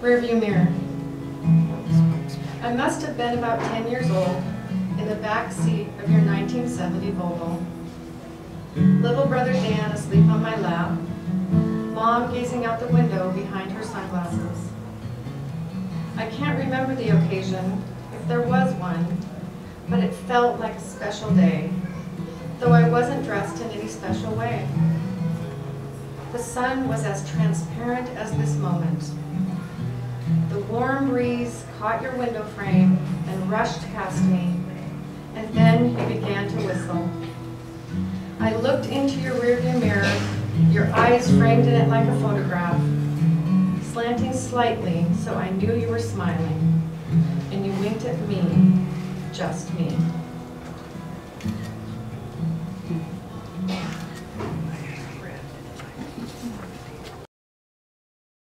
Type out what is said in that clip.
Rearview mirror. I must have been about 10 years old in the back seat of your 1970 Volvo. Little brother Dan asleep on my lap. Mom gazing out the window behind her sunglasses. I can't remember the occasion, if there was one, but it felt like a special day, though I wasn't dressed in any special way. The sun was as transparent as this moment. Warm breeze caught your window frame and rushed past me, and then you began to whistle. I looked into your rearview mirror, your eyes framed in it like a photograph, slanting slightly so I knew you were smiling, and you winked at me, just me.